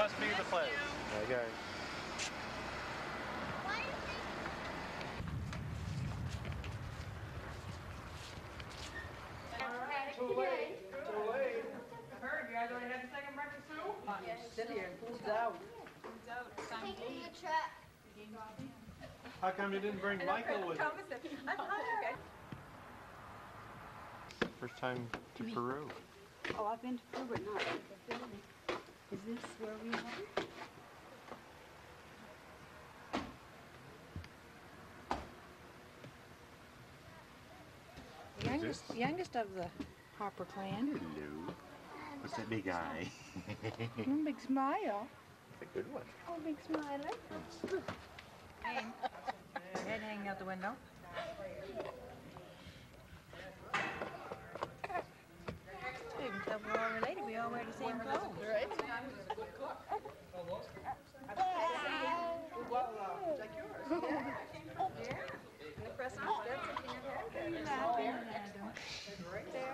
must be the place. Okay. Heard you guys already had the second breakfast too? Sit here and cool down. Taking the truck. How come you didn't bring Michael with you? Thomas said, I thought you guys. First time to Peru. Oh, I've been to Peru, but not to the building. Is this where we are? Youngest, youngest of the Hopper clan. Hello. What's that big eye? Mm, big smile. A good one. Oh, big smiler. Head hanging out the window. Can tell we're all related. We all wear the same clothes. Right.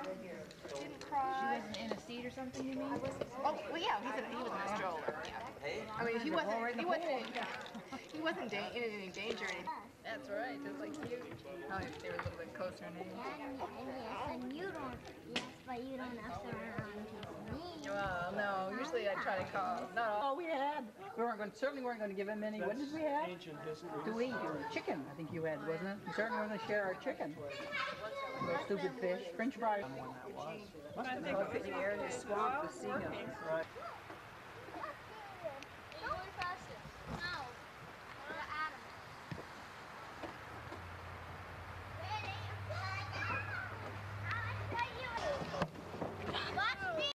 Didn't She cry. wasn't in a seat or something, you mean? Oh, well, yeah, he's in, he was in a stroller. Yeah. I mean, he wasn't. He wasn't. He wasn't in any danger. Or anything. That's right. Just like you. Oh, they were a little bit closer in age. And, and yes, and you don't. Yes, but you don't have to run to me. Well, no. Usually I try to call. Not all. Oh, we had. We weren't going. Certainly weren't going to give him any. What did we have? Ancient history. To eat or chicken. I think you had, wasn't it? We certainly weren't going to share our chicken. Those stupid fish, French fries. I think of the air, the swamp, the seagulls. Right. Don't